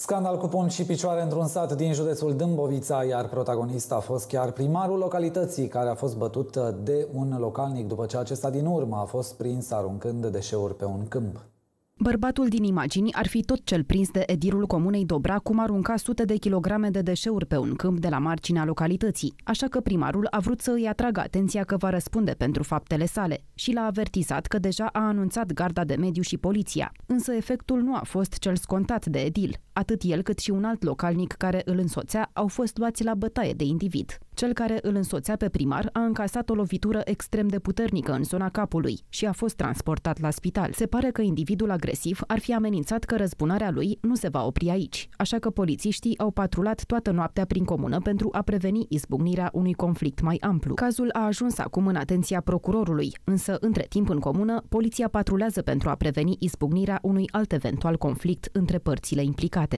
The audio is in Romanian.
Scandal cu pont și picioare într-un sat din județul Dâmbovița, iar protagonist a fost chiar primarul localității, care a fost bătut de un localnic după ce acesta din urmă a fost prins aruncând deșeuri pe un câmp. Bărbatul din imagini ar fi tot cel prins de edirul comunei Dobra cum arunca sute de kilograme de deșeuri pe un câmp de la marginea localității, așa că primarul a vrut să îi atragă atenția că va răspunde pentru faptele sale și l-a avertizat că deja a anunțat garda de mediu și poliția. Însă efectul nu a fost cel scontat de edil. Atât el cât și un alt localnic care îl însoțea au fost luați la bătaie de individ. Cel care îl însoțea pe primar a încasat o lovitură extrem de puternică în zona capului și a fost transportat la spital. Se pare că individul agresiv ar fi amenințat că răzbunarea lui nu se va opri aici, așa că polițiștii au patrulat toată noaptea prin comună pentru a preveni izbucnirea unui conflict mai amplu. Cazul a ajuns acum în atenția procurorului, însă între timp în comună, poliția patrulează pentru a preveni izbucnirea unui alt eventual conflict între părțile implicate.